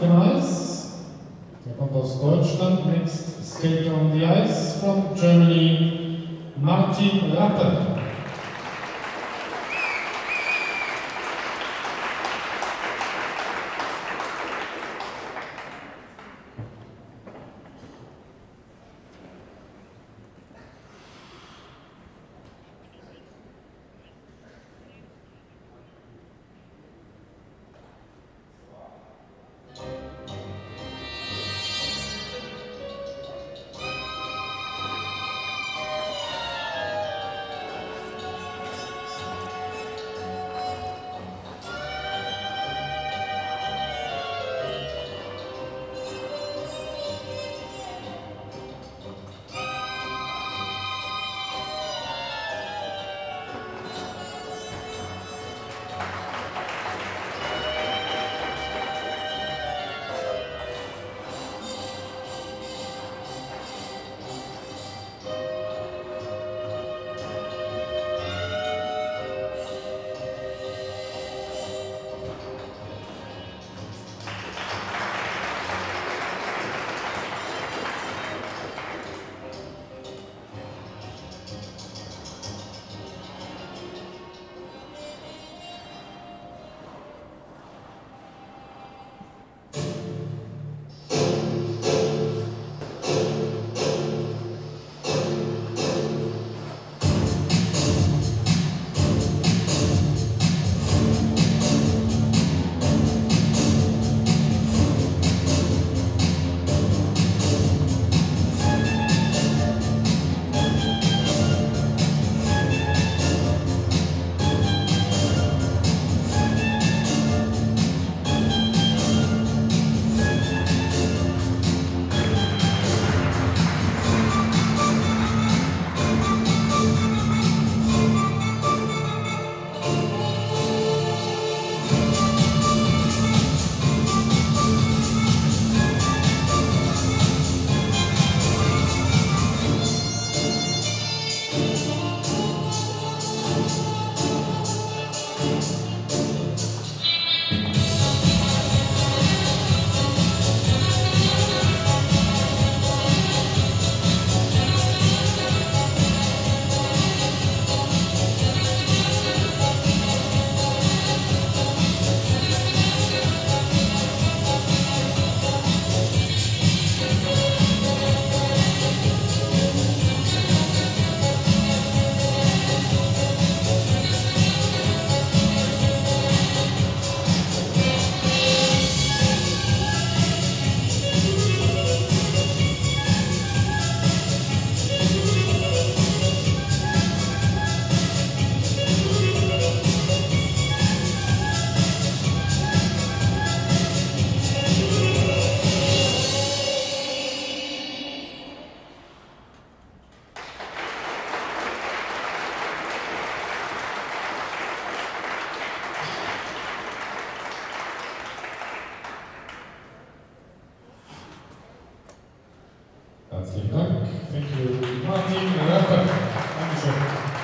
dem Eis. Der kommt aus Deutschland. Next skater on the ice from Germany, Martin Rappe. Thank you, Martin. Thank you, sir.